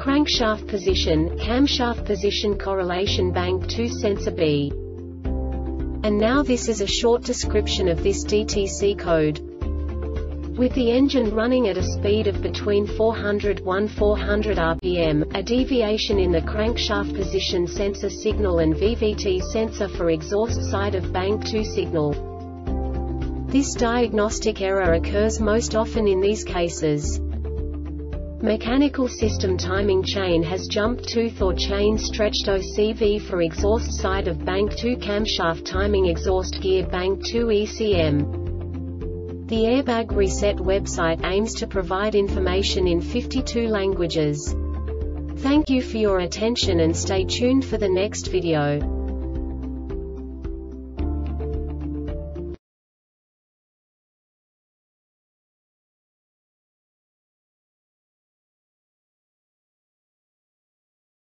crankshaft position, camshaft position correlation bank 2 sensor B. And now this is a short description of this DTC code. With the engine running at a speed of between 400 400 rpm, a deviation in the crankshaft position sensor signal and VVT sensor for exhaust side of bank 2 signal. This diagnostic error occurs most often in these cases. Mechanical system timing chain has jump tooth or chain stretched OCV for exhaust side of bank 2 camshaft timing exhaust gear bank 2 ECM. The Airbag Reset website aims to provide information in 52 languages. Thank you for your attention and stay tuned for the next video.